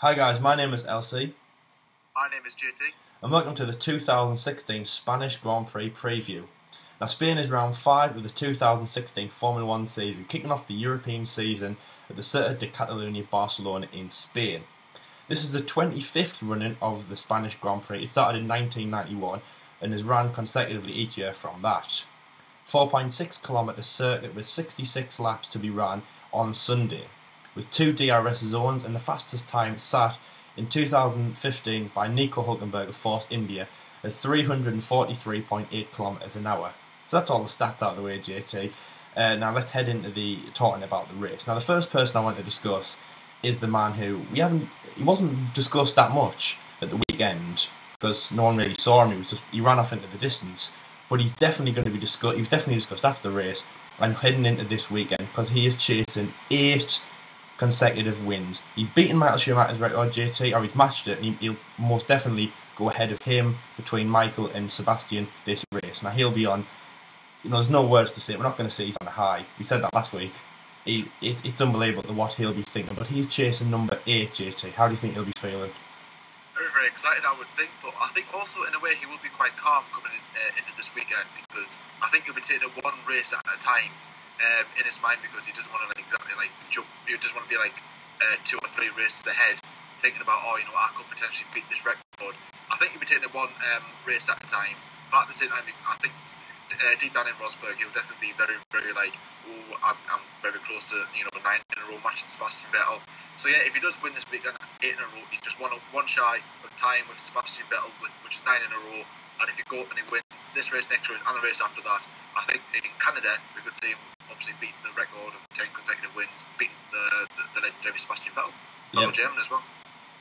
Hi guys, my name is LC, My name is JT. and welcome to the 2016 Spanish Grand Prix preview. Now, Spain is round five of the 2016 Formula One season, kicking off the European season at the Circuit de Catalunya, Barcelona, in Spain. This is the 25th running of the Spanish Grand Prix. It started in 1991 and has run consecutively each year from that. 4.6 kilometre circuit with 66 laps to be run on Sunday, with two DRS zones and the fastest time sat in 2015 by Nico Hulkenberg of Force India at 343.8 kilometres an hour. So that's all the stats out of the way, JT. Uh, now let's head into the talking about the race. Now the first person I want to discuss is the man who we haven't he wasn't discussed that much at the weekend because no one really saw him. He was just he ran off into the distance, but he's definitely going to be discussed. He was definitely discussed after the race and heading into this weekend because he is chasing eight consecutive wins. He's beaten Michael Schumacher's record, JT, or he's matched it, and he, he'll most definitely go ahead of him between Michael and Sebastian this race. Now he'll be on. You know, there's no words to say. We're not going to say he's on a high. We said that last week. He, it's, it's unbelievable what he'll be thinking. But he's chasing number eight, JT. How do you think he'll be feeling? Very, very excited, I would think, but I think also in a way he will be quite calm coming in, uh, into this weekend because I think he'll be taking one race at a time um, in his mind because he doesn't want to like exactly like jump. He doesn't want to be like uh, two or three races ahead, thinking about oh you know I could potentially beat this record. I think he'll be taking it one um, race at a time. But at the same time, I think uh, deep down in Rosberg, he'll definitely be very, very like, oh, I'm, I'm very close to you know nine in a row matching Sebastian Vettel. So yeah, if he does win this weekend, that's eight in a row. He's just one one shy of time with Sebastian Vettel, which is nine in a row. And if he goes and he wins this race next race and the race after that, I think in Canada we could see him obviously beat the record of ten consecutive wins, beating the the, the legendary Sebastian Vettel, Yep. German as well.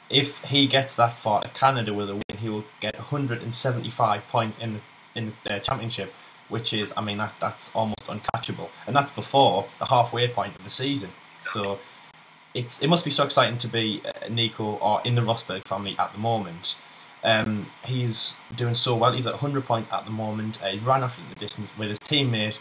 If he gets that far to Canada with a win, he will get 175 points in the in the uh, championship, which is, I mean, that that's almost uncatchable, and that's before the halfway point of the season. So it's it must be so exciting to be uh, Nico or in the Rosberg family at the moment. Um, he's doing so well. He's at 100 points at the moment. Uh, he ran off in the distance with his teammate.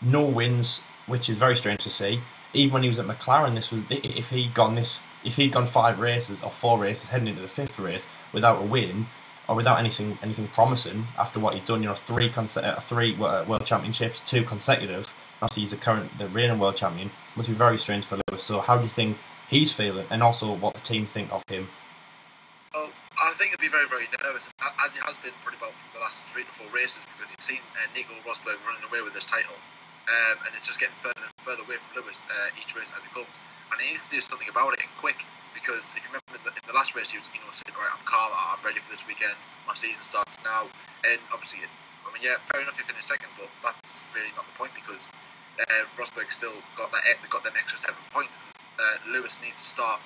No wins, which is very strange to see. Even when he was at McLaren, this was if he'd gone this if he'd gone five races or four races heading into the fifth race without a win or without anything anything promising after what he's done, you know, three uh, three uh, world championships, two consecutive. Obviously, he's the current the reigning world champion. Must be very strange for Lewis. So, how do you think he's feeling, and also what the team think of him? Well, I think he'll be very, very nervous, as he has been pretty well for the last three to four races, because you've seen uh, Nico Rosberg running away with this title, um, and it's just getting further and further away from Lewis uh, each race as it comes. And he needs to do something about it and quick, because if you remember in the, in the last race, he was, you know, saying, "Right, I'm calm, I'm ready for this weekend. My season starts now." And obviously, I mean, yeah, fair enough, he finished second, but that's really not the point because uh, Rosberg still got that got them extra seven points. Uh, Lewis needs to start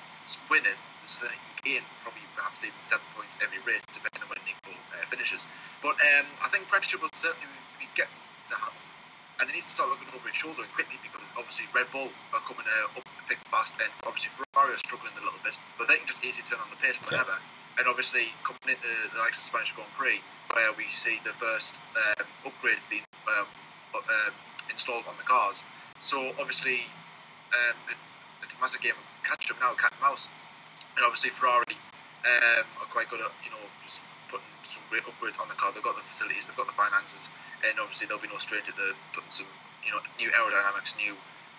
winning so that he can gain probably perhaps even seven points every race, depending on when Nico uh, finishes. But um, I think pressure will certainly be get to happen. And he needs to start looking over his shoulder and quickly because obviously Red Bull are coming uh, up thick fast, and obviously Ferrari are struggling a little bit, but they can just easily turn on the pace whenever. And obviously coming into the likes of Spanish Grand Prix, where we see the first um, upgrades being um, um, installed on the cars. So obviously, um, it, it's a massive game of catch up now, cat and mouse. And obviously Ferrari um, are quite good at you know just putting some great upgrades on the car. They've got the facilities, they've got the finances, and obviously there'll be no stranger to putting some you know new aerodynamics, new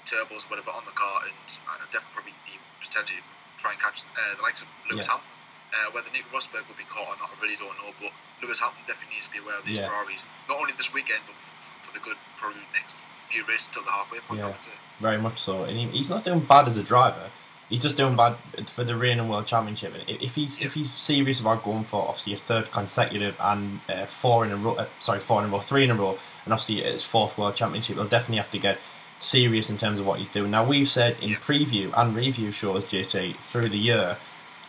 turbos, whatever on the car, and uh, definitely probably potentially try and catch uh, the likes of Lewis Yeah. Hamilton. Uh, whether Nico Rosberg will be caught or not, I really don't know. But Lewis Hamilton definitely needs to be aware of these Yeah. Ferraris, not only this weekend, but f- for the good probably next few races till the halfway point. Yeah. I would say. Very much so, and he, he's not doing bad as a driver. He's just doing bad for the reigning world championship. And if he's if he's serious about going for obviously a third consecutive and uh, four in a row, uh, sorry, four in a row, three in a row, and obviously his fourth world championship, he'll definitely have to get serious in terms of what he's doing. Now we've said in preview and review shows, JT, through the year,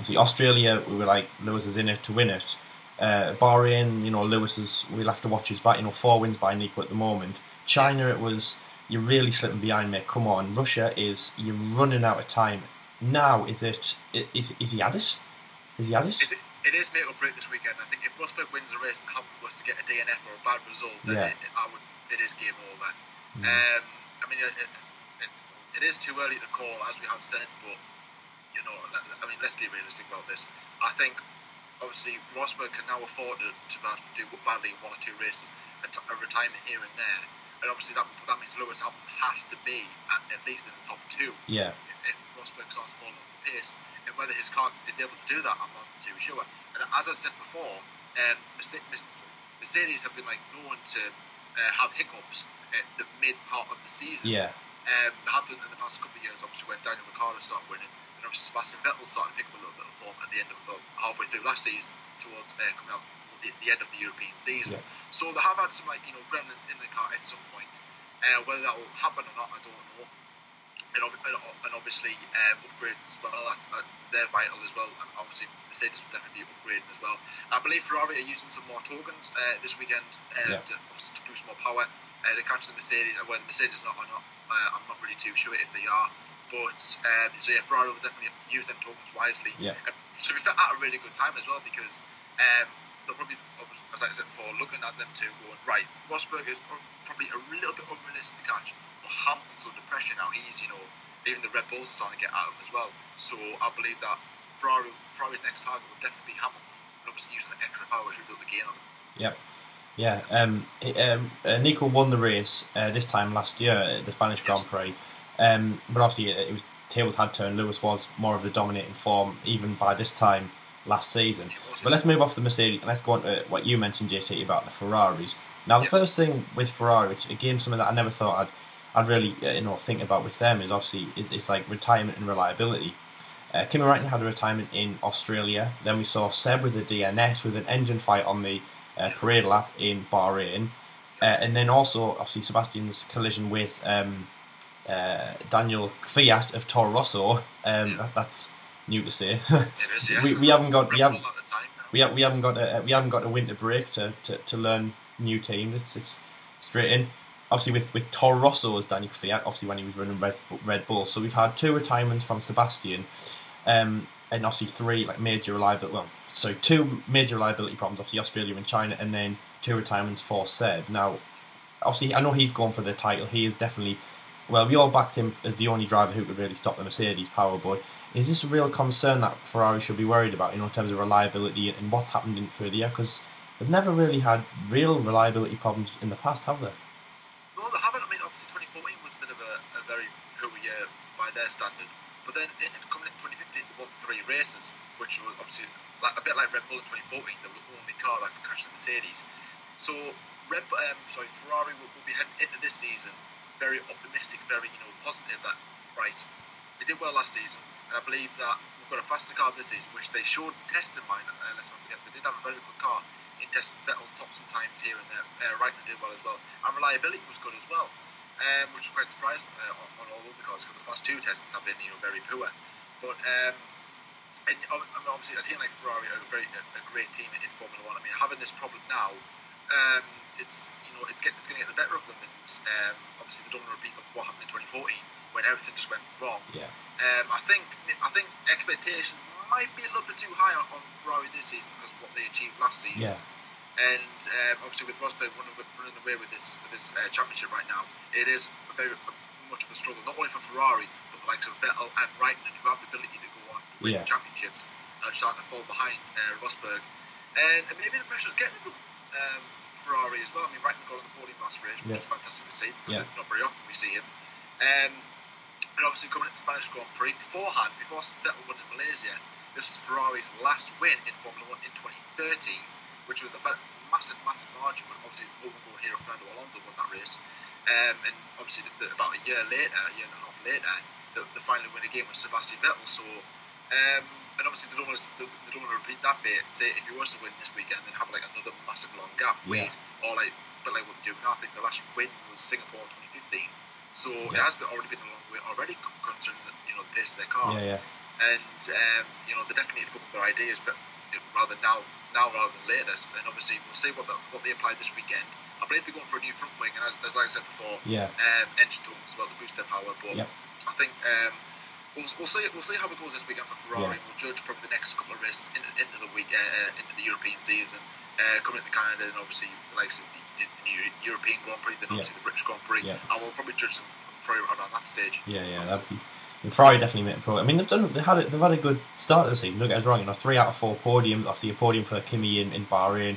see Australia, we were like Lewis is in it to win it. Uh, Bahrain, you know, Lewis is. We'll have to watch his back. You know, four wins by Nico at the moment. China, it was you're really slipping behind, mate. Come on, Russia is you're running out of time. Now is it? Is is he at it? Is he at it? It, it is make or break this weekend. I think if Rosberg wins the race and Hamilton was to get a DNF or a bad result, then Yeah. it, I would. It is game over. Mm. Um, I mean, it, it, it, it is too early to call, as we have said, but you know, I mean, mean, let's be realistic about this. I think obviously Rosberg can now afford to, to do badly in one or two races, a, t- a retirement here and there, and obviously that that means Lewis Hamilton has to be at, at least in the top two. Yeah. Rosberg starts falling off the pace, and whether his car is able to do that, I'm not too sure. And as I said before, um, Mercedes have been like known to uh, have hiccups at the mid part of the season. Yeah. Um, they have done in the past couple of years, obviously when Daniel Ricciardo started winning, and obviously Sebastian Vettel started to pick up a little bit of form at the end of well, halfway through last season towards uh, coming out the, the end of the European season. Yeah. So they have had some like you know gremlins in the car at some point. Uh, whether that will happen or not, I don't know. And, and, and obviously um, upgrades as well. That's, uh, they're vital as well. And obviously Mercedes will definitely be upgrading as well. I believe Ferrari are using some more tokens uh, this weekend uh, Yeah. to, obviously to boost more power. Uh, they're catching the Mercedes, whether Mercedes not or not, uh, I'm not really too sure if they are. But um, so yeah, Ferrari will definitely use them tokens wisely. Yeah. And to be fair, at a really good time as well because um, they'll probably, as I said before, looking at them two going right. Rosberg is probably a little bit unrealistic to catch, Hamilton's under pressure now. He's you know even the Red Bulls are starting to get at him as well. So I believe that Ferrari, Ferrari's next target will definitely be Hamilton, and obviously using the extra power to rebuild the gain on him. Yep. Yeah, um, um, uh, Nico won the race uh, this time last year the Spanish Grand Prix, um, but obviously it, it was tables had turned. Lewis was more of the dominating form even by this time last season. But let's move off the Mercedes and let's go on to what you mentioned, JT, about the Ferraris. Now, the Yes. first thing with Ferrari, which again something that I never thought I'd I'd really uh, you know think about with them is obviously is it's like retirement and reliability. Uh, Kimi Raikkonen had a retirement in Australia. Then we saw Seb with the DNS with an engine fight on the uh, parade lap in Bahrain, uh, and then also obviously Sebastian's collision with um, uh, Daniel Kvyat of Toro Rosso. Um, that, that's new to say. It is, yeah. We- we haven't got- we haven't- Bull at the time now. we, ha- we haven't got a we haven't got a winter break to, to, to learn new teams. It's it's straight in. Obviously, with with Toro Rosso as Daniel Kvyat, obviously when he was running Red Red Bull. So we've had two retirements from Sebastian, um, and obviously three like major reliability. Well, so two major reliability problems. Obviously Australia and China, and then two retirements for Seb. Now, obviously I know he's gone for the title. He is definitely. Well, we all backed him as the only driver who could really stop the Mercedes power boy. Is this a real concern that Ferrari should be worried about, you know, in terms of reliability and what's happened in through the year? Because they've never really had real reliability problems in the past, have they? No, they haven't. I mean, obviously 2014 was a bit of a, a very poor year by their standards. But then it- coming in 2015, they won three races, which was obviously like, a bit like Red Bull in 2014. They were the only car that could catch the Mercedes. So Red, um, sorry, Ferrari will, will be heading into this season very optimistic, very you know positive. That right, they did well last season, and I believe that we've got a faster car this season, which they showed test in mind. Uh, let's not forget they did have a very good car in test. Vettel top some times here and there. Uh, did well as well, and reliability was good as well um, which was quite surprising uh, on, on all of the cars because the past two tests have been you know very poor. But um, and I mean, obviously a team like Ferrari are a very a, a great team in Formula One. I mean, having this problem now, um, it's you know it's getting it's going to get the better of them, and um, obviously they don't want to repeat what happened in 2014 when everything just went wrong. Yeah. Um, I think I think expectations might be a little bit too high on, on Ferrari this season because of what they achieved last season. Yeah. And um, obviously, with Rosberg running, running away with this with this uh, championship right now, it is a very much of a struggle, not only for Ferrari, but the likes of Vettel and Raikkonen, who have the ability to go on win Yeah. championships, are starting to fall behind uh, Rosberg. And, and maybe the pressure is getting to them. Um, Ferrari as well. I mean, Raikkonen got on the podium last race, which Yeah. was fantastic to see because Yeah. it's not very often we see him. Um, and obviously, coming into the Spanish Grand Prix beforehand, before Vettel won in Malaysia, this was Ferrari's last win in Formula One in 2013, which was a massive, massive margin. But obviously, homegrown hero Fernando Alonso won that race. Um, and obviously, the, the, about a year later, a year and a half later, the, the final win again was Sebastian Vettel. So, um, and obviously, they don't want to they, don't want to repeat that fate. Say if he was to win this weekend, then have like another massive long gap. Yeah. Wait, or like, but like what they do now. I think the last win was Singapore 2015. So it has been already been a long way already, considering the, you know the pace of their car Yeah, yeah. and um, you know they definitely need to put up their ideas, but rather now now rather than later. And obviously we'll see what the, what they apply this weekend. I believe they're going for a new front wing, and as, as like I said before, Yeah. um, engine well to boost their power. But Yep. I think um, we'll, we'll see we'll see how it goes this weekend for Ferrari. Yeah. We'll judge probably the next couple of races into, into the week uh, into the European season. Uh, coming into Canada and obviously the likes of the, the European Grand Prix, then Yeah. obviously the British Grand Prix, Yeah. and we'll probably judge them probably around that stage. Yeah, yeah, that'd be And Ferrari definitely made a pro. I mean, they've done. They had. A, they've had a good start of the season. Don't get us wrong. You know, three out of four podiums. Obviously, a podium for Kimi in, in Bahrain.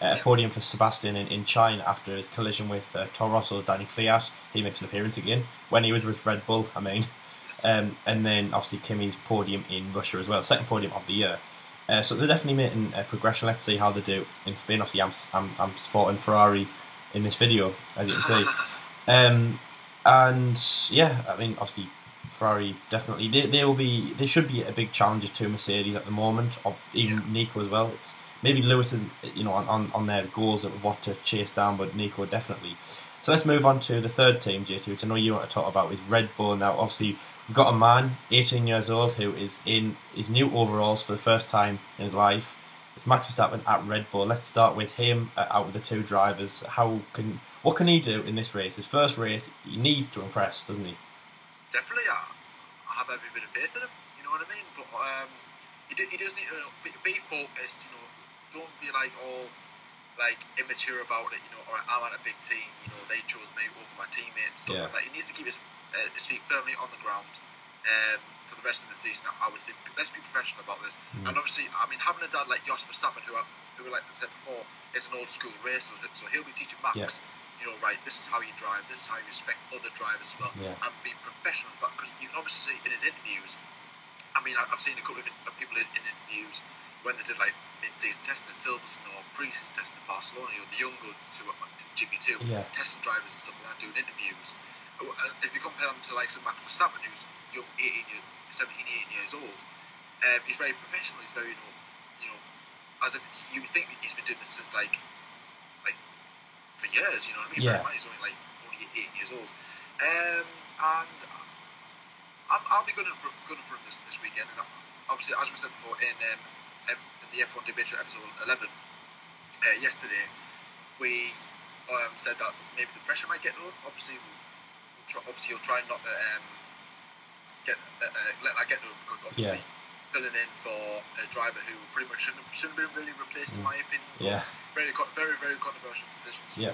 Uh, a podium for Sebastian in, in China after his collision with uh, Toro Rosso's Danny Kvyat. He makes an appearance again when he was with Red Bull. I mean, um, and then obviously Kimi's podium in Russia as well, second podium of the year. Uh, so they're definitely making a progression. Let's see how they do in Spain. Obviously, I'm I'm, I'm supporting Ferrari in this video, as you can see. Um, and yeah, I mean, obviously, Ferrari definitely they, they will be they should be a big challenger to Mercedes at the moment, or even Yeah. Nico as well. It's maybe Lewis isn't you know on, on, on their goals of what to chase down, but Nico definitely. So let's move on to the third team, JT, which I know you want to talk about is Red Bull. Now, obviously, we've got a man, 18 years old, who is in his new overalls for the first time in his life. It's Max Verstappen at Red Bull. Let's start with him uh, out of the two drivers. How can what can he do in this race? His first race, he needs to impress, doesn't he? Definitely, I, I have every bit of faith in him. You know what I mean? But um, he, do, he does need to be, be focused. You know, don't be like all like immature about it. You know, or I'm at a big team. You know, they chose me over my teammate and stuff Yeah. like that. He needs to keep his, uh, his feet firmly on the ground. Um, for the rest of the season, I would say let's be professional about this. Mm. And obviously, I mean, having a dad like Jos Verstappen, who, I, who like I said before, is an old school racer, so he'll be teaching Max. Yeah. You know, right? This is how you drive. This is how you respect other drivers as well Yeah. and be professional about because you can obviously see in his interviews. I mean, I've seen a couple of, people in, in interviews when they did like mid-season testing at Silverstone or pre-season testing at Barcelona. You know, the young uh, guns who are in GP2 Yeah. testing drivers and stuff like that, doing interviews. Oh, If you compare them to like some Max Verstappen, who's young, 18 years, 17, 18 years old, um, he's very professional. He's very, you know, you know, as if you would think he's been doing this since like for years. You know what I mean? Yeah. Bear He's only like only 18 years old. Um, and I'm, I'll be gunning for gunning for him this, this weekend. And obviously, as we said before in, um, F, in the F1 debate episode 11 uh, yesterday, we um, said that maybe the pressure might get him. Obviously, we'll, try, obviously he'll try not to um, get uh, uh, let that get to him because obviously filling in for a driver who pretty much shouldn't, shouldn't have been really replaced in my opinion. Yeah, Very, very, very controversial decision. So, Yeah.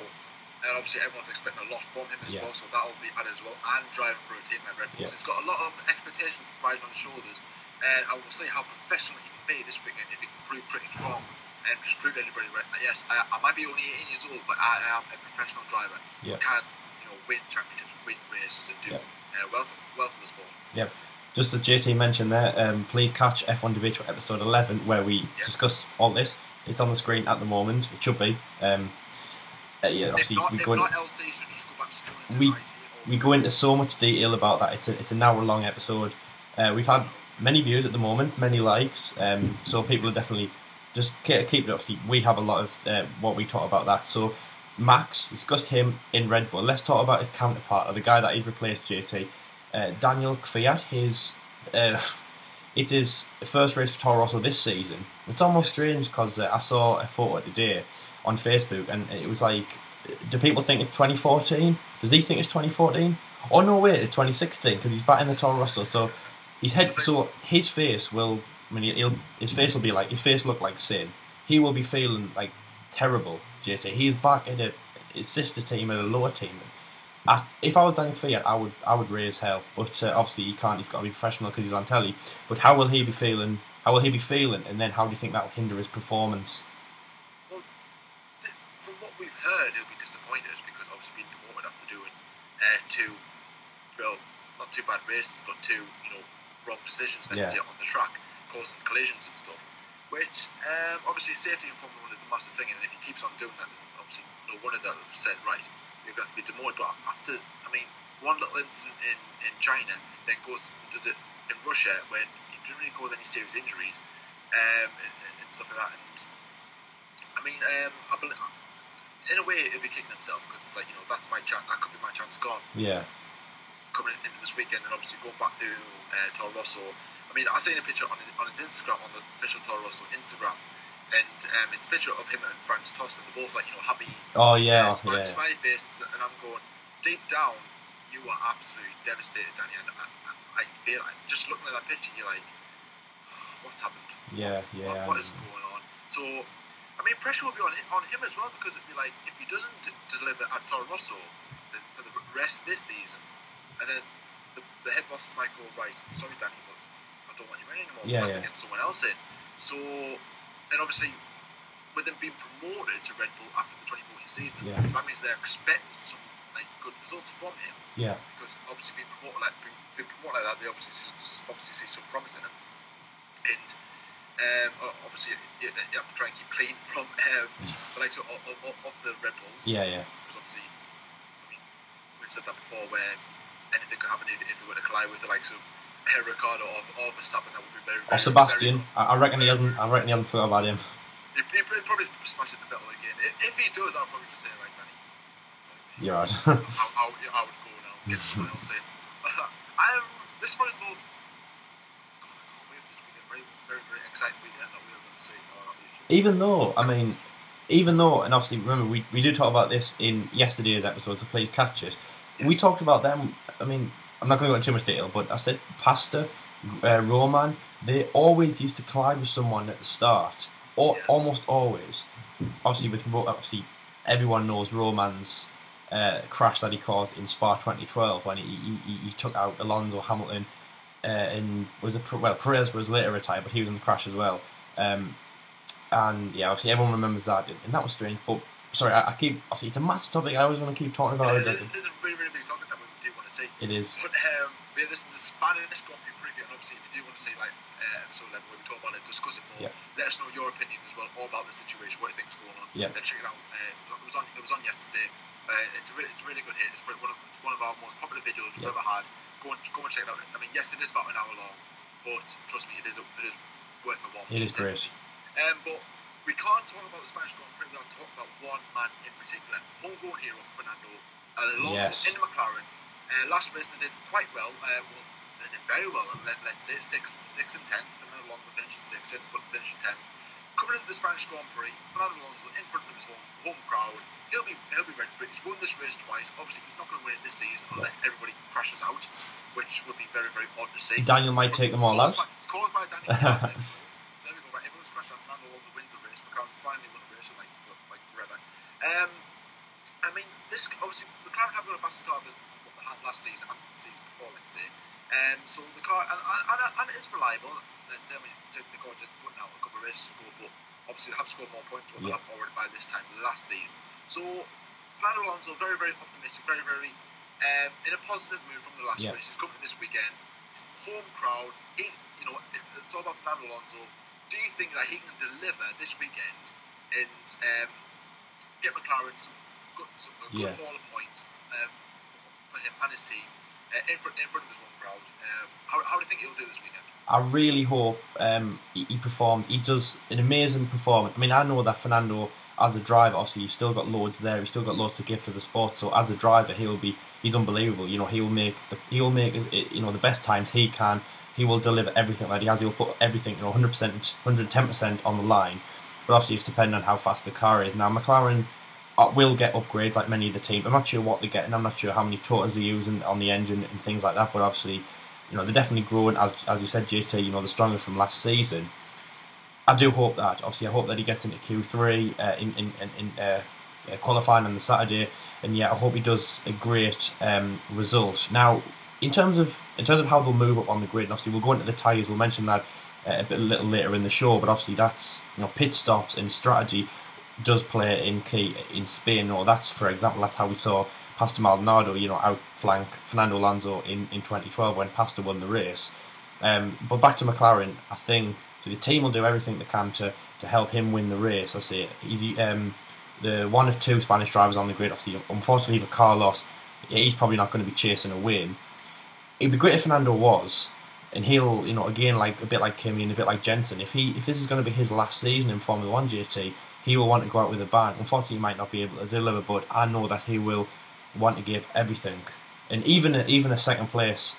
And obviously, everyone's expecting a lot from him as Yeah. well, so that'll be added as well. And driving for a team like Red Bull, Yeah. so he's got a lot of expectations riding on his shoulders. And I will see how professional he can be this weekend if he can prove critics wrong and just prove to everybody right. Yes, I, I might be only 18 years old, but I am a professional driver Yeah. can, you know, win championships, win races, and do Yeah. uh, well for well for the sport. Yep. Just as JT mentioned there, um, please catch F1 Debate episode 11 where we discuss all this. It's on the screen at the moment. It should be. Um, uh, yeah, obviously not, we go, in, LC should just go back to school and We- do IT or we go into so much detail about that. It's a, it's an hour long episode. Uh, we've had many views at the moment, many likes. Um, so people are definitely just keep, keep it. Obviously, we have a lot of uh, what we talk about that. So Max discussed him in Red Bull. Let's talk about his counterpart, or the guy that he's replaced, JT. Uh, Daniel Kvyat. His uh, it is first race for Toro Rosso this season. It's almost strange because uh, I saw a photo today on Facebook, and it was like, do people think it's 2014? Does he think it's 2014? Oh no, wait, it's 2016 because he's back in the Toro Rosso. So his head, so his face will. I mean, he'll, his face will be like his face look like sin. He will be feeling like terrible. JT. He's back at a his sister team at a lower team. At, if I was Daniel Kvyat, I would I would raise hell. But uh, obviously he can't. He's got to be professional because he's on telly. But how will he be feeling? How will he be feeling? And then how do you think that will hinder his performance? Well, th- from what we've heard, he'll be disappointed because obviously being demoted after doing uh, two, well, not two bad races, but two, you know, wrong decisions, let's Yeah. say, on the track, causing collisions and stuff. Which, um, obviously, safety in Formula One is a massive thing, and if he keeps on doing that, then obviously, no wonder that they've said, right, you're going to have to be demoted. But after, I mean, one little incident in, in China, then goes and does it in Russia when he didn't really cause any serious injuries um, and, and stuff like that. And I mean, um, I believe, in a way, he'll be kicking himself because it's like, you know, that's my chance. That could be my chance gone Yeah, coming into this weekend, and obviously going back to uh, Toro Rosso. I mean, I seen a picture on on his Instagram, on the official Toro Rosso Instagram, and um, it's a picture of him and Franz Tost, and they're both like, you know, happy, Oh yeah, uh, smiley, yeah. smiley faces, and I'm going, deep down, you are absolutely devastated, Danny, and I, I, I feel like just looking at that picture, you're like, what's happened? Yeah, yeah. what, what is going on? So, I mean, pressure will be on on him as well because it'd be like if he doesn't d- deliver at Toro Rosso then for the rest of this season, and then the the head bosses might go right. Sorry, Danny, but I don't want you in anymore. Yeah, we have yeah. to get someone else in. So, and obviously, with them being promoted to Red Bull after the 2014 season, Yeah. that means they're expecting some like good results from him Yeah, because obviously being promoted like being, being promoted like that, they obviously obviously see some promise in him, and um, obviously you, you have to try and keep clean from um, the likes of, of, of, of the Red Bulls. yeah, yeah. Because obviously, I mean, we've said that before, where anything could happen if, if we were to collide with the likes of Ricardo or, or Verstappen, that would be very. Or Sebastian. Very, I, I reckon he hasn't. I reckon he hasn't thought about him. he, he probably smash it the Vettel again. If, if he does, I'll probably just say right, Danny. Sorry. You're right. I, I, would, I would go now, get someone else in. I'm, this is probably the most. God, I can't wait for this weekend. Very, very, very exciting weekend that we're going to see. That'll be interesting. even though, I mean, even though, and obviously, remember, we, we did talk about this in yesterday's episode, so please catch it. We talked about them. I mean, I'm not going to go into too much detail, but I said Pastor, uh, Romain, they always used to collide with someone at the start, or almost always. Obviously, with obviously everyone knows Romain's uh, crash that he caused in Spa 2012 when he, he, he, took out Alonso Hamilton. Uh, and was a well Perez was later retired, but he was in the crash as well. Um, and yeah, obviously everyone remembers that, and that was strange. But sorry, I, I keep obviously it's a massive topic. I always want to keep talking about it. This is a really, really big topic that we do want to see. It is. But um, yeah, this is the Spanish Grand Prix preview, and obviously, if you do want to see like uh, episode 11 where we talk about it, discuss it more, Yeah. let us know your opinion as well, all about the situation, what you think's going on. Yeah. Then check it out. Uh, it was on. It was on yesterday. Uh, it's a really, it's a really good hit. It's one of, it's one of our most popular videos we've Yeah. ever had. Go and go and check it out. I mean, yes, it is about an hour long, but trust me, it is a, it is worth a watch. It is great. Um, but we can't talk about the Spanish Grand Prix without talking about one man in particular, homegrown hero Fernando Alonso Yes. in the McLaren. Uh, last race they did quite well. Uh, well, they did very well. Let, let's say six, six and tenth. Fernando Alonso finishing sixth, Jenson Button finishing tenth. Coming into the Spanish Grand Prix, Fernando Alonso in front of his home, home crowd. He'll be he'll be ready for it. He's won this race twice. Obviously, he's not going to win it this season unless everybody crashes out, which would be very very odd to see. Daniel might take them all out. By, caused by. So there we go. Right, everyone's crashed out. Fernando Alonso wins the race. McLaren's finally won a race like, like forever. Um, I mean, this obviously McLaren have got a faster car than what they had last season and the season before, let's say. Um, so the car and, and, and, it is reliable. Let's say I mean, the the car did put out a couple of races ago, but obviously they have scored more points than they Yeah. have already by this time last season. So Fernando Alonso very very optimistic, very very um, in a positive mood from the last Yeah. race. He's coming this weekend. Home crowd. He's you know it's, it's all about Fernando Alonso. Do you think that he can deliver this weekend and um, get McLaren some good, some a good Yeah. points um, him and his team uh, in front in front of his home crowd? Um, how, how do you think he'll do this weekend? I really hope um, he, he performed. He does an amazing performance. I mean, I know that Fernando, as a driver, obviously he's still got loads there. He's still got loads to give to the sport. So as a driver, he'll be he's unbelievable. You know, he'll make the, he'll make you know the best times he can. He will deliver everything that he has. He'll put everything, you know, 100%, 110% on the line. But obviously, it's depending on how fast the car is. Now, McLaren uh, will get upgrades like many of the teams. I'm not sure what they're getting. I'm not sure how many totals they're using on the engine and things like that. But obviously, you know, they're definitely growing. As, as you said, JT, you know, they're stronger from last season. I do hope that. Obviously, I hope that he gets into Q3 uh, in in, in, in uh, uh, qualifying on the Saturday, and yeah, I hope he does a great um, result. Now, in terms of in terms of how they'll move up on the grid, and obviously we'll go into the tyres. We'll mention that uh, a bit a little later in the show, but obviously that's you know pit stops and strategy does play in key in Spain. Or that's for example, that's how we saw Pastor Maldonado, you know, outflank Fernando Alonso in, in 2012 when Pastor won the race. Um, but back to McLaren, I think the team will do everything they can to, to help him win the race. I say he's um, the one of two Spanish drivers on the grid. Obviously, unfortunately for Carlos, he's probably not going to be chasing a win. It'd be great if Fernando was, and he'll, you know, again like a bit like Kimi and a bit like Jensen. If he if this is going to be his last season in Formula One JT, he will want to go out with a bang. Unfortunately, he might not be able to deliver, but I know that he will want to give everything. And even a, even a second place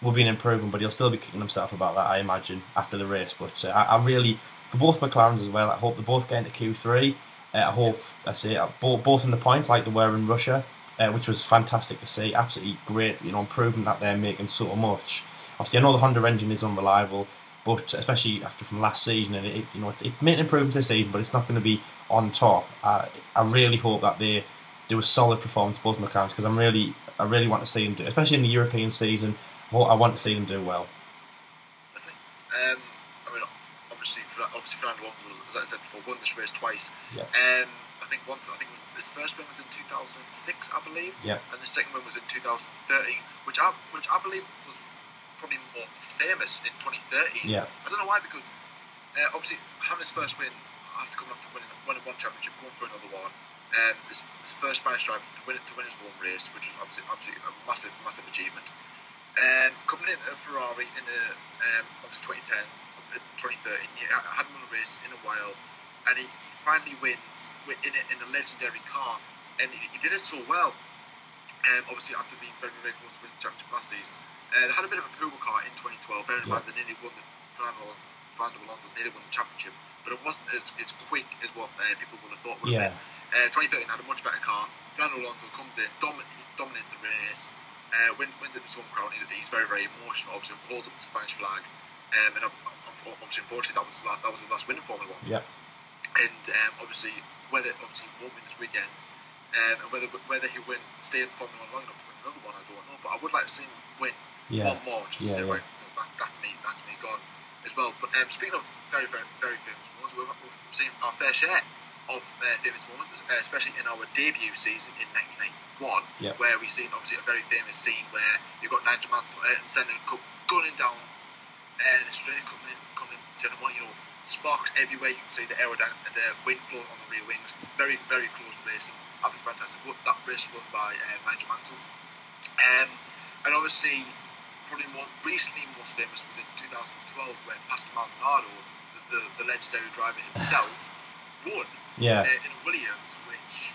will be an improvement, but he'll still be kicking himself about that, I imagine, after the race. But uh, I, I really, for both McLarens as well, I hope they both get into Q3. Uh, I hope, I say, both, both in the points like they were in Russia, uh, which was fantastic to see. Absolutely great, you know, improvement that they're making so much. Obviously, I know the Honda engine is unreliable, but especially after from last season, and it, you know, it's, it's made improvements this season, but it's not going to be on top. Uh, I really hope that they do a solid performance, both McLarens, because I'm really, I really want to see them do, especially in the European season. I I want to see them do well. Definitely. Um, I mean, obviously, obviously Fernando Alonso, as I said before, won this race twice. Yeah. Um, I think once, I think it was, his first win was in 2006, I believe. Yeah. And the second win was in 2013, which I, which I believe was probably more famous in 2013. Yeah. I don't know why, because uh, obviously having his first win after coming after winning, winning one championship, going for another one. Um, his, his first Spanish driver to win it to win his home race, which was absolutely, absolutely a massive, massive achievement. And coming in at Ferrari in the um, obviously 2010, uh, 2013, he hadn't won a race in a while, and he, he finally wins in a, in a legendary car, and he, he did it so well. Um, obviously, after being very, very close to winning the championship last season, uh, they had a bit of a poor car in 2012. Bearing in Yeah. mind they nearly won the Fernando, Fernando Alonso nearly won the championship, but it wasn't as, as quick as what uh, people would have thought would have Yeah. been. Uh, 2013 had a much better car. Fernando Alonso comes in, domin- dominates the race, uh, win, wins it home crowd. He's, he's very, very emotional. Obviously, holds up the Spanish flag, um, and obviously, unfortunately, that was his last, that was his last win in Formula One. Yeah. And um, obviously, whether obviously he won't win this weekend, um, and whether whether he win stay in Formula One long enough to win another one, I don't know. But I would like to see him win Yeah. one more, just Yeah, to say, right, that, that's me, that's me gone as well. But um, speaking of very, very, very famous moments, we've, we've seen our fair share of uh, famous moments, uh, especially in our debut season in 1991, Yeah. where we've seen obviously a very famous scene where you've got Nigel Mansell uh, and Senna co- gunning down uh, the straight coming in, coming to the one, you know, sparks everywhere. You can see the aerodynamic, the wind flow on the rear wings. Very, very close racing. Absolutely fantastic. What- That race was won by uh, Nigel Mansell. Um, and obviously, probably more recently most famous was in 2012 when Pastor Maldonado, the, the, the legendary driver himself, won Yeah. uh, in a Williams, which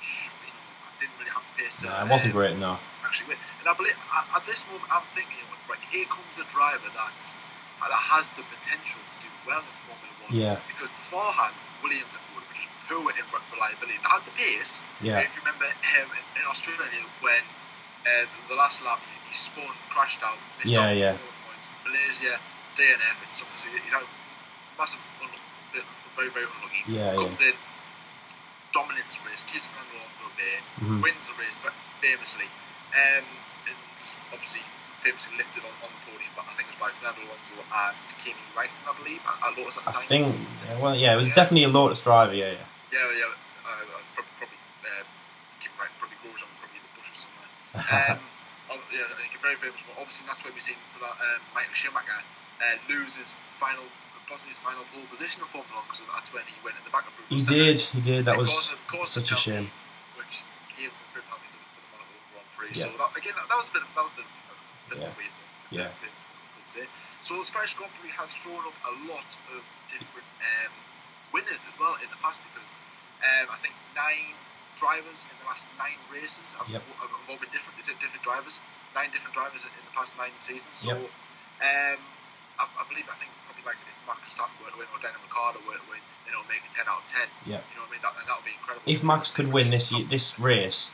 you know didn't really have the pace to. Nah, it wasn't um, great, no. Actually, win. And I believe at, this moment I'm thinking, right here comes a driver that's uh, that has the potential to do well in Formula One. Yeah. Because beforehand, Williams were just poor in reliability. They had the pace. Yeah. If you remember him in, in Australia when uh, the last lap he, spun, crashed out, missed Yeah, out yeah. four points. Malaysia, DNF, and something. So he's had massive, unlucky, very, very unlucky. Yeah, yeah. Comes in, dominates the race, keeps Fernando Alonso at bay, Mhm. wins the race famously, um, and obviously famously lifted on, on the podium. But I think it was by Fernando Alonso and Kimi Raikkonen, I believe, at, at Lotus at the I time. think, well, yeah, it was Yeah. definitely a Lotus driver, yeah, yeah. Yeah, yeah. Uh, I was probably, probably uh, Kimi Raikkonen, probably Grosjean, probably in the bushes somewhere. Um, yeah, I think a very famous one. Obviously, that's where we've seen um, Michael Schumacher uh, lose his final, possibly his final pole position in Formula One because that's when he went in the back of Bruno He Senna. did, he did. That was caused- caused such a shame. Which gave him a bit penalty for the, for the Monaco Grand Prix. Yeah. So that, again, that, that was a bit, of- that was a bit, of- a bit Yeah. weird one. a bit Yeah. of a famous one, I could say. So the Spanish Grand Prix has thrown up a lot of different um, winners as well in the past because um, I think nine drivers in the last nine races have, Yep. have all been different, different drivers. Nine different drivers in the past nine seasons. So Yep. um, I, I believe I think probably like if Max Verstappen were to win or Daniel Ricciardo were to win, you know, make it ten out of ten. Yeah. You know what I mean? That that would be incredible. If Max could win this year, this race,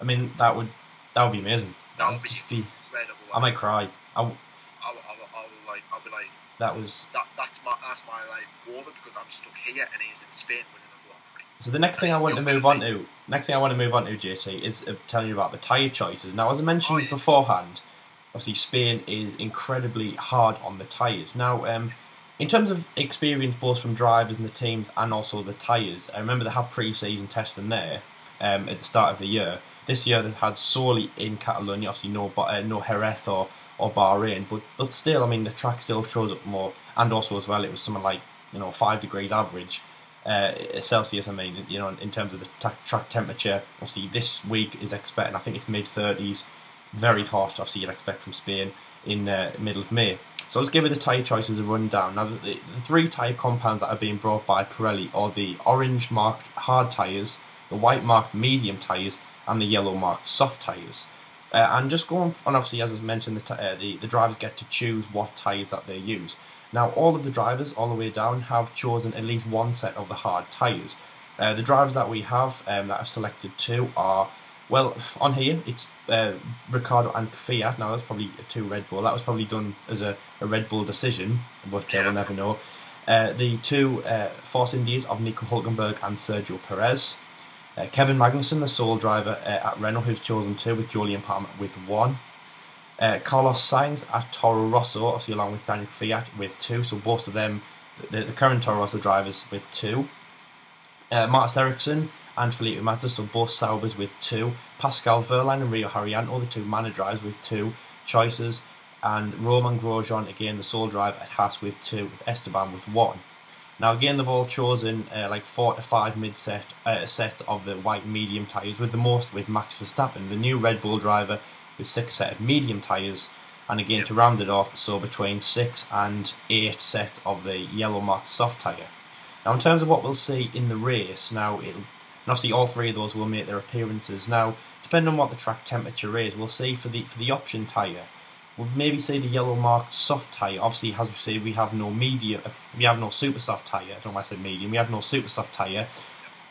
I mean, that would that would be amazing. that would be just be, incredible. I might cry. I, I'll, I'll, I'll, like, I'll be like, that was that, that's my that's my life over because I'm stuck here and he's in Spain winning a Grand Prix. So the next thing I want to move on to, next thing I want to move on to, JT, is uh, telling you about the tyre choices. Now, as I mentioned Oh, yeah. beforehand, obviously Spain is incredibly hard on the tyres. Now, um, in terms of experience, both from drivers and the teams, and also the tyres, I remember they had pre-season testing there um, at the start of the year. This year they've had solely in Catalonia, obviously no uh, no Jerez or, or Bahrain, but but still, I mean, the track still shows up more, and also as well, it was something like you know five degrees average uh, Celsius. I mean, you know, in terms of the ta- track temperature. Obviously, this week is expecting. I think it's mid thirties, very hot. Obviously, you'd expect from Spain in uh, middle of May. So let's give you the tyre choices a rundown. Now, the, the three tyre compounds that are being brought by Pirelli are the orange marked hard tyres, the white marked medium tyres, and the yellow marked soft tyres. Uh, and just going on, obviously, as I mentioned, the, t- uh, the, the drivers get to choose what tyres that they use. Now, all of the drivers, all the way down, have chosen at least one set of the hard tyres. Uh, the drivers that we have um, that have selected two are, well, on here it's uh, Ricardo and Kvyat. Now, that's probably two Red Bull. That was probably done as a, a Red Bull decision, but uh, we'll never know. Uh, the two uh, Force Indies of Nico Hulkenberg and Sergio Perez. Uh, Kevin Magnussen, the sole driver uh, at Renault, who's chosen two, with Jolyon Palmer with one. Uh, Carlos Sainz at Toro Rosso, obviously along with Daniel Kvyat with two. So both of them, the, the current Toro Rosso drivers with two. Uh, Marcus Ericsson and Felipe Massa, so both Saubers with two. Pascal Wehrlein and Rio Haryanto, the two manor drivers with two choices. And Romain Grosjean, again, the sole driver at Haas with two, with Esteban with one. Now, again, they've all chosen uh, like four to five mid set uh, sets of the white medium tyres, with the most with Max Verstappen, the new Red Bull driver, with six set of medium tyres. And again, yep. to round it off, so between six and eight sets of the yellow marked soft tyre. Now, in terms of what we'll see in the race, now it'll and obviously all three of those will make their appearances. Now, depending on what the track temperature is, we'll see for the for the option tyre, we'll maybe say the yellow marked soft tyre. Obviously, as we say, we have no medium, we have no super soft tyre. I don't know why I said medium. We have no super soft tyre,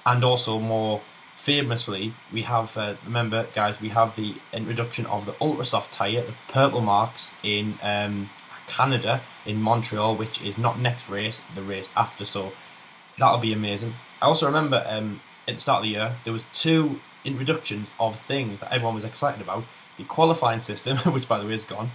and also more famously, we have uh, remember guys, we have the introduction of the ultra soft tyre, the purple marks in um, Canada in Montreal, which is not next race, the race after. So that'll be amazing. I also remember um, at the start of the year, there was two introductions of things that everyone was excited about. The qualifying system, which by the way is gone.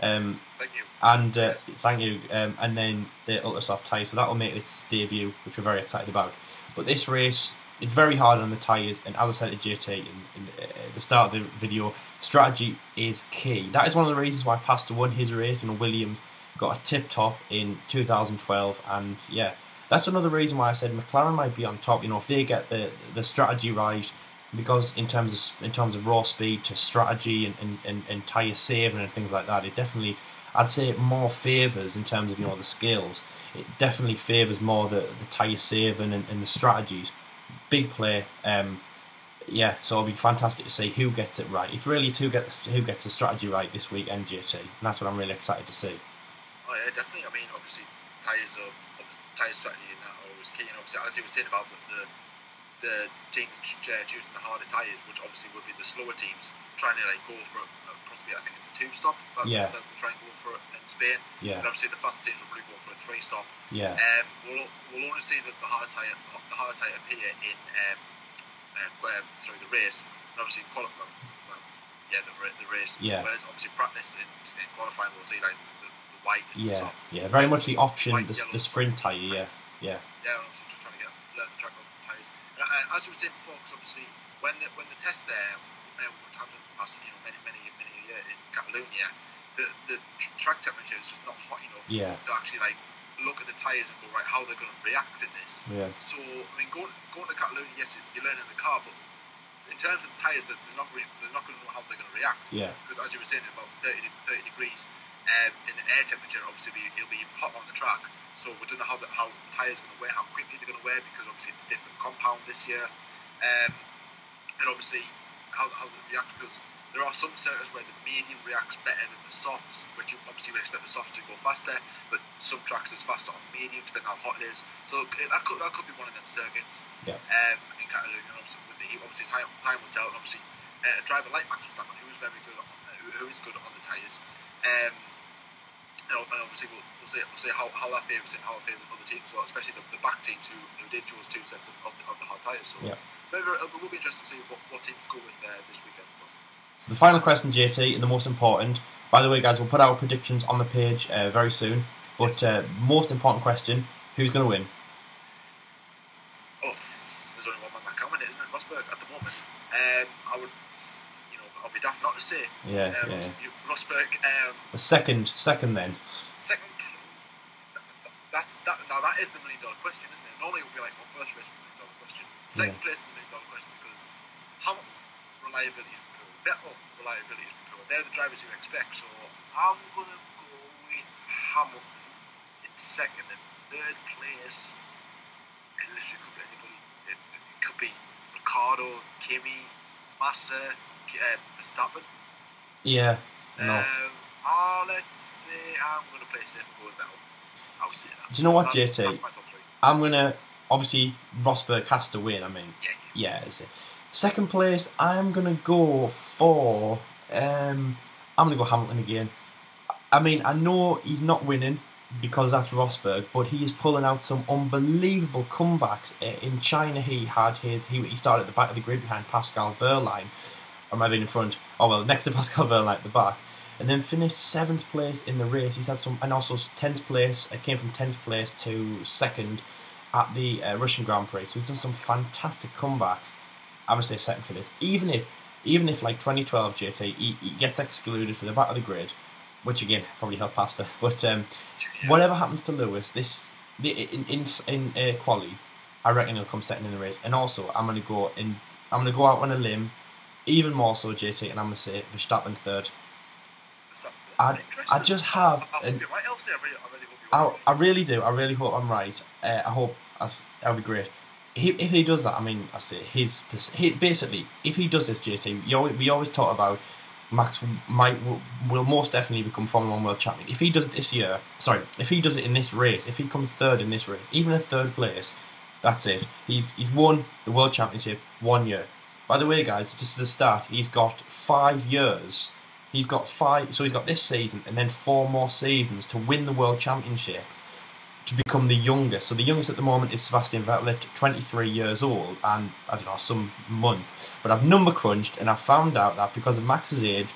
Um, thank you. And uh, thank you. Um, and then the ultra soft tyre, so that will make its debut, which we're very excited about. But this race, it's very hard on the tyres, and as I said to JT in, in, uh, at the start of the video, strategy is key. That is one of the reasons why Pastor won his race and Williams got a tip top in 2012, and yeah, that's another reason why I said McLaren might be on top. You know, if they get the the strategy right, because in terms of in terms of raw speed to strategy and, and, and, and tire saving and things like that, it definitely I'd say it more favours in terms of you know the skills. It definitely favours more the, the tire saving and, and the strategies. Big play. Um, yeah, so it'll be fantastic to see who gets it right. It's really who gets who gets the strategy right this week, NJT, and that's what I'm really excited to see. Oh yeah, definitely. I mean, obviously, tyres are tyre strategy in that always key. And obviously, as you were saying about the, the, the teams choosing the harder tyres, which obviously would be the slower teams, trying to like go for a, possibly, I think it's a two stop. That, yeah. That will try and go for it in Spain. Yeah. And obviously, the fast teams will probably go for a three stop. Yeah. Um, we'll, we'll only see that the hard tyre the hard tyre appear in um, uh, sorry the race. And obviously, quali- well, yeah, the, the race. Yeah. Whereas obviously practice in, in qualifying, we'll see like the the white and yeah, soft. Yeah, very much the option, white, the, the sprint tyre, yeah. Yeah. Yeah, I'm just trying to get learn the track of the tyres. Uh, as you were saying before, because obviously when the, when the test there, uh, which happened in the past you know, many, many, many years in Catalonia, the, the track temperature is just not hot enough yeah. to actually like look at the tyres and go, right, how they're going to react in this. Yeah. So, I mean, going, going to Catalonia, yes, you're learning the car, but in terms of the tyres, they're not, re- they're not going to know how they're going to react. Yeah. Because as you were saying, about 30, 30 degrees, um, in the air temperature, obviously it'll be hot on the track. So we don't know how the, how the tyres are going to wear, how quickly they're going to wear, because obviously it's different compound this year. Um, and obviously how, how they react, because there are some circuits where the medium reacts better than the softs, which obviously would expect the softs to go faster, but some tracks is faster on medium, depending on how hot it is. So that could, that could be one of them circuits yeah. um, in Catalonia. Obviously, with the heat, obviously time, time will tell, and obviously uh, a driver like Max Verstappen, who is very good on, uh, who is good on the tyres, um, and, and obviously we'll, we'll see we'll see how, how that favours how it favours other teams as well, especially the, the back teams who, who did choose two sets of, of, the, of the hard tyres. So yeah. maybe it will be interesting to see what, what teams go with uh, this weekend. So the final question, JT, and the most important. By the way, guys, we'll put our predictions on the page uh, very soon. But uh, most important question: Who's going to win? Oh, there's only one man coming, isn't it? Rosberg at the moment. Um, I would you know, I'll be daft not to say. Yeah, uh, yeah. Rosberg. Um, second, second then. Second. That's that. Now that is the million dollar question, isn't it? Normally it would be like, well, first race million dollar question. Second yeah. place the million dollar question because how reliability Vettel reliability is poor. They're the drivers you expect. So I'm gonna go with Hamilton in second and third place. It literally could be anybody. It, it could be Ricciardo, Kimi, Massa, uh, Verstappen. Yeah. No. Um, oh, let's say I'm going to play safe and go with Vettel. I would say that. Do you know what, JT? That's my top three. I'm going to. Obviously, Rosberg has to win. I mean, yeah, yeah. yeah Second place, I'm going to go for. Um, I'm going to go Hamilton again. I mean, I know he's not winning because that's Rosberg, but he is pulling out some unbelievable comebacks. In China, he had his he, he started at the back of the grid behind Pascal Wehrlein, or maybe in front. Oh well, next to Pascal Wehrlein at the back. and then finished seventh place in the race. He's had some, and also tenth place. It came from tenth place to second at the uh, Russian Grand Prix. So he's done some fantastic comebacks. I would say second for this. Even if, even if like 2012 GT, he, he gets excluded to the back of the grid, which again probably helped Pastor. But um, whatever happens to Lewis, this in in in uh, quali, I reckon he'll come second in the race. And also, I'm gonna go in. I'm gonna go out on a limb, even more so JT, and I'm gonna say Verstappen third. Is I- I just have I, I, an- I really, I really hope you're I, right. I really do. I really hope I'm right. Uh, I hope that's, that'll be great. He, if he does that, I mean, I say his, he, basically, if he does this, JT, you always, we always talk about Max might will, will most definitely become Formula One world champion. If he does it this year, sorry, if he does it in this race, if he comes third in this race, even a third place, that's it. He's he's won the world championship one year. By the way, guys, just as a start, he's got five years. He's got five, so he's got this season and then four more seasons to win the world championship to become the youngest. So the youngest at the moment is Sebastian Vettel, 23 years old, and I don't know some month. But I've number crunched and I've found out that because of Max's age,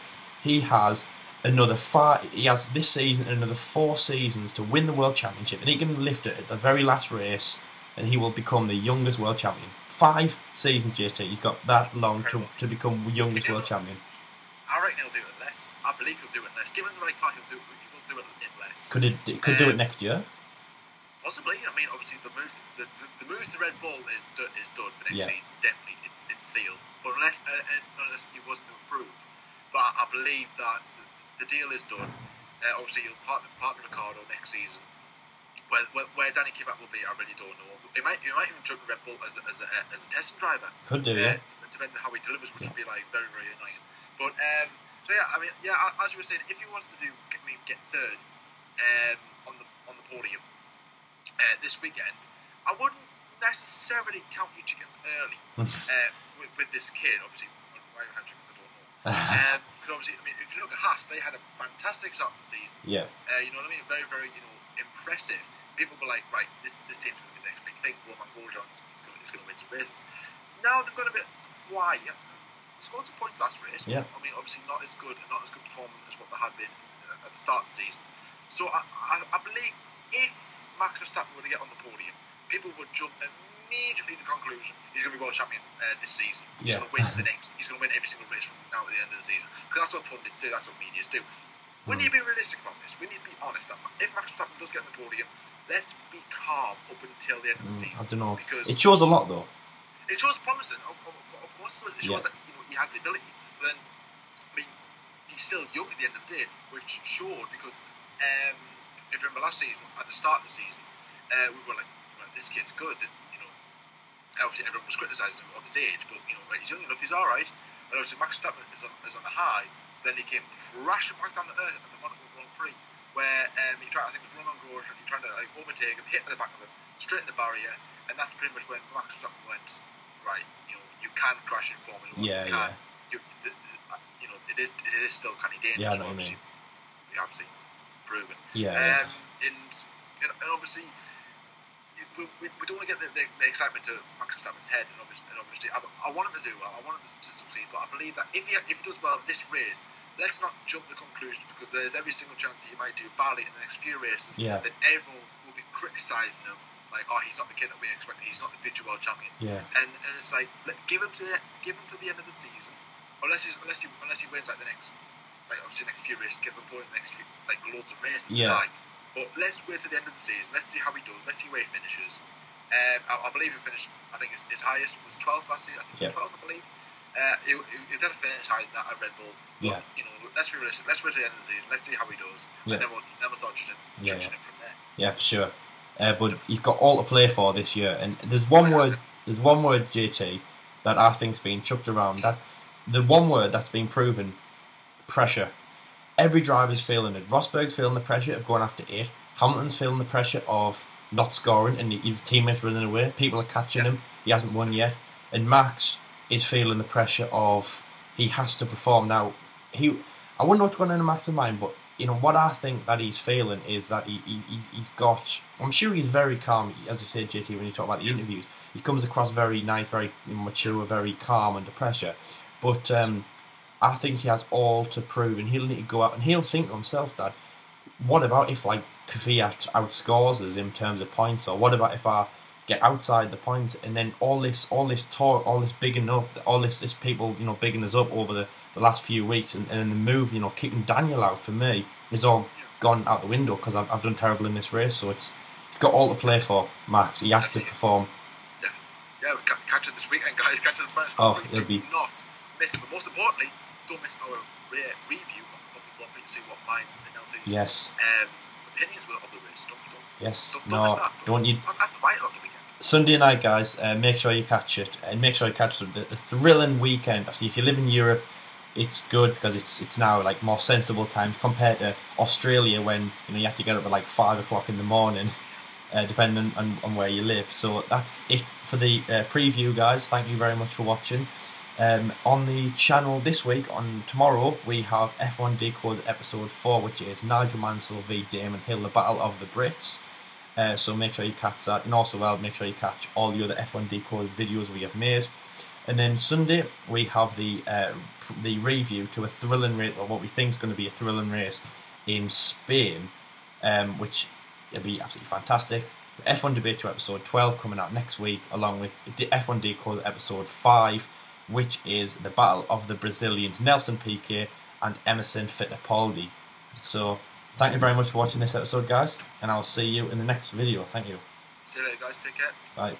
he has another five. He has this season and another four seasons to win the world championship, and he can lift it at the very last race, and he will become the youngest world champion. Five seasons, JT. He's got that long to, to become youngest world champion. I reckon he'll do it less. I believe he'll do it less. Given the right car, he'll do, it, he will do it less. Could it? it Could do it um, next year. Possibly. I mean, obviously, the move, the, the, the move to Red Bull is do, is done for next Yeah. season. Definitely, it's it's sealed. But unless uh, uh, unless he wasn't approved, but I, believe that the, the deal is done. Uh, obviously, you'll partner partner Ricciardo next season. Where, where, where Danny Kvyat will be, I really don't know. He might he might even join Red Bull as a, as a, as a testing driver. Could do, Uh, yeah. depending on how he delivers, which Yeah. would be like very, very annoying. But um, so yeah, I mean, yeah, as you were saying, if he wants to do, I mean, get third um, on the on the podium uh, this weekend, I wouldn't necessarily count your chickens early uh, with, with this kid. Obviously, why you had chickens, I don't know. Because obviously, I mean, if you look at Haas, they had a fantastic start to the season. yeah. Uh, you know what I mean? Very, very, you know, impressive. People were like, right, this this team's going to be the next big thing. Romain Grosjean is going to win some races. Now they've got a bit quiet. Scored some points last race. Yeah. I mean, obviously not as good and not as good performance as what they had been at the start of the season. So I, I, I believe if Max Verstappen were to get on the podium, people would jump immediately to the conclusion he's going to be world champion uh, this season. He's Yeah. going to win the next. He's going to win every single race from now to the end of the season. Because that's what pundits do. That's what media's do. We need to be realistic about this. We need to be honest. That if Max Verstappen does get on the podium, let's be calm up until the end of the Mm, season. I don't know. Because It shows a lot though. it shows promising. Of, of, of course, it. It shows Yeah. that you know he has the ability. But then, I mean, he's still young at the end of the day, which showed because um, if you remember last season, at the start of the season, uh, we were like, well, "This kid's good." And, you know, obviously everyone was criticising him of his age, but you know, he's young enough. He's all right. And obviously, Max Verstappen is on, is on the high. Then he came crashing back down to earth at the Monaco Grand Prix, where um, he tried. I think it was Romain Grosjean. He tried to like overtake him, hit the back of him, straight in the barrier, and that's pretty much when Max Verstappen went right. You know, you can crash in Formula One. Yeah, you can. yeah. You, the, you know, it is it is still kind of dangerous. Yeah, I know obviously, we have seen proven. Yeah. yeah. Um, and, and and obviously, we, we, we don't want to get the, the, the excitement to Max Verstappen's head. And obviously, and obviously I, I want him to do well. I want him to, succeed. But I believe that if he, if he does well this race, let's not jump to conclusions because there's every single chance that he might do badly in the next few races. Yeah. That everyone will be criticising him. Like, oh, he's not the kid that we expected. He's not the future world champion. yeah. And, and it's like let, give him to the, give him to the end of the season, unless he's, unless he unless he wins like the next like obviously next few races, gets on point next few like loads of races. Yeah. Like, but let's wait to the end of the season. Let's see how he does. Let's see where he finishes. Um, I, I believe he finished. I think his, his highest was 12th last year. I think was 12th, I believe. Uh, he, he, didn't finish higher than that at Red Bull. But, Yeah. You know, let's be realistic. Let's wait to the end of the season. Let's see how he does. Yeah. And then we'll, we'll start judging, Yeah, judging yeah. him from there. Yeah, for sure. Uh, but he's got all to play for this year, and there's one word. There's one word, JT, that I think's been chucked around. That the one word that's been proven: pressure. Every driver's feeling it. Rosberg's feeling the pressure of going after eight. Hamilton's feeling the pressure of not scoring and his teammates running away. People are catching Yeah. him. He hasn't won yet. And Max is feeling the pressure of he has to perform now. He, I wonder what's going on in Max's mind, but you know what I think that he's feeling is that he, he he's, he's got. I'm sure he's very calm. As I said, JT, when you talk about the interviews, he comes across very nice, very mature, very calm under pressure. But um, I think he has all to prove, and he'll need to go out and he'll think to himself that, what about if like Kvyat outscores us in terms of points, or what about if I get outside the points, and then all this, all this talk, all this bigging up, all this, this people, you know, bigging us up over the, the last few weeks, and, and then the move, you know, kicking Daniel out for me is all gone out the window because I've, I've done terrible in this race. So it's it's got all to play for. Max, he has to perform. Yeah, yeah. ca- Catch it this weekend, guys. Catch it this Spanish Oh, it'll be- not miss it. But most importantly, don't miss our re- review of, of the Grand Prix see what mine and Yes, um, opinions were of the race. Don't, don't, yes. don't, don't miss No, that. don't miss you? that. That's vital weekend. Sunday night, guys. Uh, make sure you catch it, and make sure you catch the, the thrilling weekend. Obviously, if you live in Europe, it's good because it's it's now like more sensible times compared to Australia when you know you have to get up at like five o'clock in the morning, uh, depending on, on where you live. So that's it for the uh, preview, guys. Thank you very much for watching. Um, on the channel this week, on tomorrow, we have F1 Decode episode 4, which is Nigel Mansell v Damon Hill, the Battle of the Brits. Uh, so make sure you catch that, and also well, make sure you catch all the other F1 Decode videos we have made. And then Sunday, we have the uh, the review to a thrilling race, or what we think is going to be a thrilling race in Spain, um, which will be absolutely fantastic. F1 Debate to episode 12 coming out next week, along with F1 Decode episode 5, which is the battle of the Brazilians Nelson Piquet and Emerson Fittipaldi. So, thank you very much for watching this episode, guys, and I'll see you in the next video. Thank you. See you later, guys. Take care. Bye.